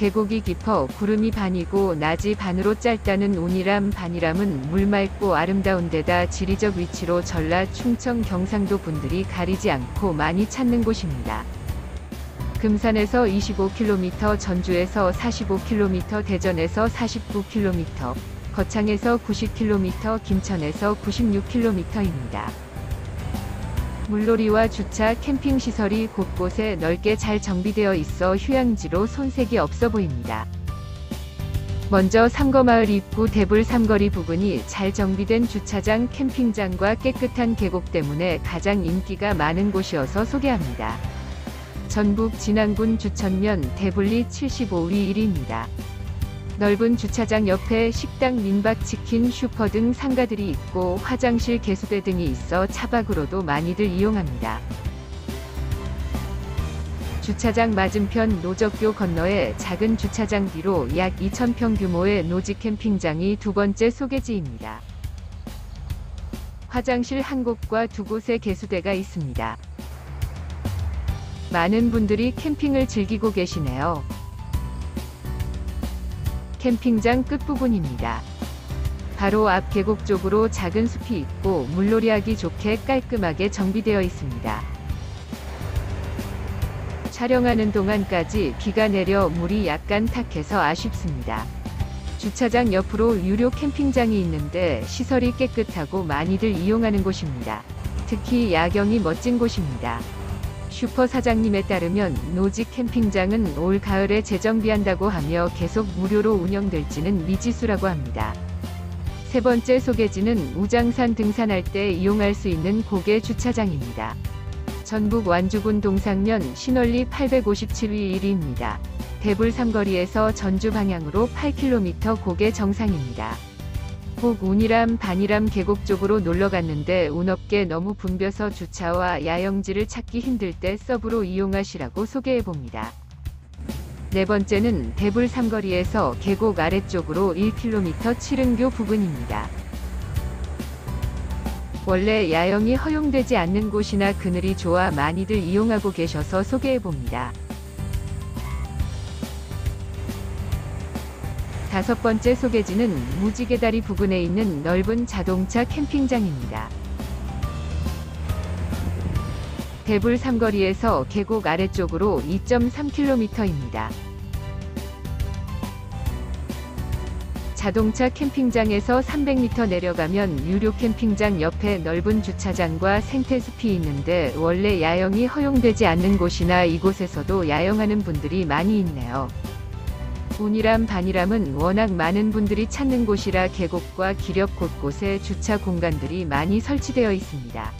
계곡이 깊어 구름이 반이고 낮이 반으로 짧다는 운이람 반이람은 물 맑고 아름다운 데다 지리적 위치로 전라 충청 경상도 분들이 가리지 않고 많이 찾는 곳입니다. 금산에서 25km, 전주에서 45km, 대전에서 49km, 거창에서 90km, 김천에서 96km입니다. 물놀이와 주차, 캠핑 시설이 곳곳에 넓게 잘 정비되어 있어 휴양지로 손색이 없어 보입니다. 먼저 삼거마을 입구 대불 삼거리 부근이 잘 정비된 주차장, 캠핑장과 깨끗한 계곡 때문에 가장 인기가 많은 곳이어서 소개합니다. 전북 진안군 주천면 대불리 75위 1위입니다. 넓은 주차장 옆에 식당, 민박 치킨, 슈퍼 등 상가들이 있고 화장실, 개수대 등이 있어 차박으로도 많이들 이용합니다. 주차장 맞은편 노적교 건너에 작은 주차장 뒤로 약 2,000평 규모의 노지 캠핑장이 두 번째 소개지입니다. 화장실 한 곳과 두 곳의 개수대가 있습니다. 많은 분들이 캠핑을 즐기고 계시네요. 캠핑장 끝부분입니다. 바로 앞 계곡 쪽으로 작은 숲이 있고 물놀이하기 좋게 깔끔하게 정비되어 있습니다. 촬영하는 동안까지 비가 내려 물이 약간 탁해서 아쉽습니다. 주차장 옆으로 유료 캠핑장이 있는데 시설이 깨끗하고 많이들 이용하는 곳입니다. 특히 야경이 멋진 곳입니다. 슈퍼 사장님에 따르면 노지 캠핑장은 올 가을에 재정비한다고 하며 계속 무료로 운영될지는 미지수라고 합니다. 세 번째 소개지는 우장산 등산할 때 이용할 수 있는 고개 주차장입니다. 전북 완주군 동상면 신월리 857위 1위입니다. 대불 삼거리에서 전주 방향으로 8km 고개 정상입니다. 혹 운이람 반이람 계곡 쪽으로 놀러 갔는데 운 없게 너무 붐벼서 주차와 야영지를 찾기 힘들 때 서브로 이용하시라고 소개해 봅니다. 네 번째는 대불 삼거리에서 계곡 아래쪽으로 1km 칠흥교 부근입니다. 원래 야영이 허용되지 않는 곳이나 그늘이 좋아 많이들 이용하고 계셔서 소개해 봅니다. 다섯 번째 소개지는 무지개다리 부근에 있는 넓은 자동차 캠핑장입니다. 대불 삼거리에서 계곡 아래쪽으로 2.3km입니다. 자동차 캠핑장에서 300m 내려가면 유료 캠핑장 옆에 넓은 주차장과 생태숲이 있는데 원래 야영이 허용되지 않는 곳이나 이곳에서도 야영하는 분들이 많이 있네요. 운이람 반이람은 워낙 많은 분들이 찾는 곳이라 계곡과 기력 곳곳에 주차 공간들이 많이 설치되어 있습니다.